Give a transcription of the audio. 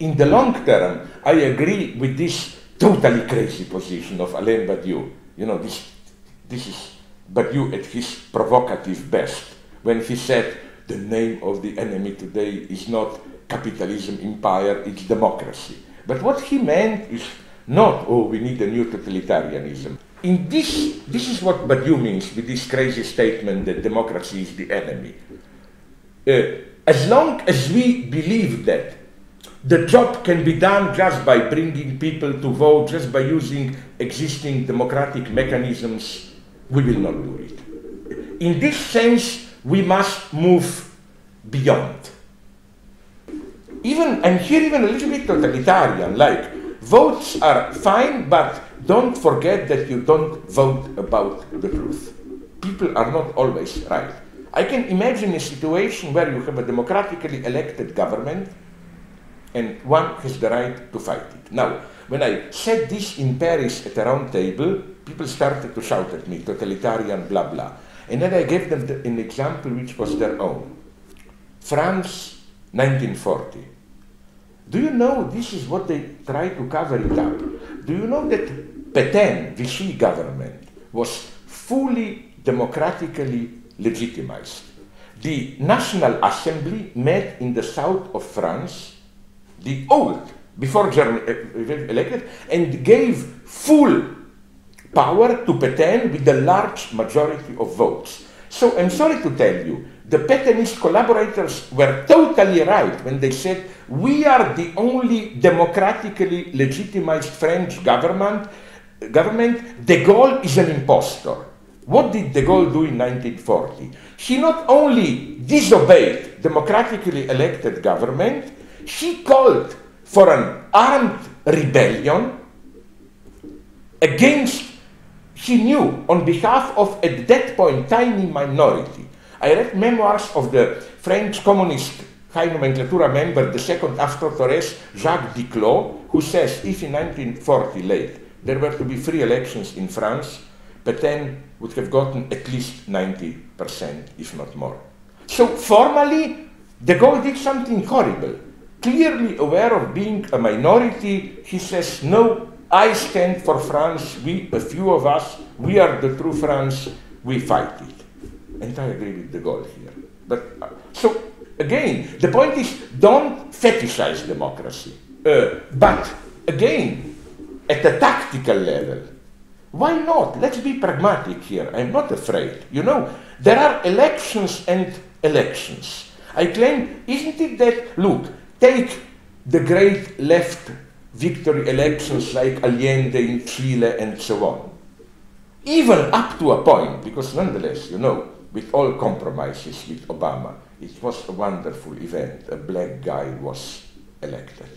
in the long term, I agree with this totally crazy position of Alain Badiou. You know, this, this is Badiou at his provocative best when he said the name of the enemy today is not capitalism empire, it's democracy. But what he meant is not, oh, we need a new totalitarianism. In this, this is what Badiou means with this crazy statement that democracy is the enemy. Uh, as long as we believe that the job can be done just by bringing people to vote, just by using existing democratic mechanisms, we will not do it. In this sense, we must move beyond. Even, and here even a little bit totalitarian, like votes are fine, but don't forget that you don't vote about the truth. People are not always right. I can imagine a situation where you have a democratically elected government and one has the right to fight it. Now, when I said this in Paris at a round table, people started to shout at me, totalitarian, blah, blah. And then I gave them the, an example which was their own. France, 1940. Do you know this is what they try to cover it up? Do you know that Pétain, Vichy government, was fully democratically legitimized? The National Assembly met in the south of France, the old, before Germany uh, elected, and gave full power to Pétain with a large majority of votes. So I'm sorry to tell you, the Pétainist collaborators were totally right when they said we are the only democratically legitimized French government. Government, De Gaulle is an impostor. What did De Gaulle do in 1940? He not only disobeyed democratically elected government, he called for an armed rebellion against he knew on behalf of at that point tiny minority I read memoirs of the French communist high nomenclatura member, the second after Thorez, Jacques Duclos, who says if in 1940 late there were to be free elections in France, Pétain would have gotten at least 90%, if not more. So formally, de Gaulle did something horrible. Clearly aware of being a minority, he says, no, I stand for France, we, a few of us, we are the true France, we fight it. And I agree with the goal here. But uh, so again, the point is don't fetishize democracy. Uh, but again, at a tactical level, why not? Let's be pragmatic here. I'm not afraid. You know, there are elections and elections. I claim, isn't it that, look, take the great left victory elections like Allende in Chile and so on. Even up to a point, because nonetheless, you know, with all compromises with Obama, it was a wonderful event. A black guy was elected.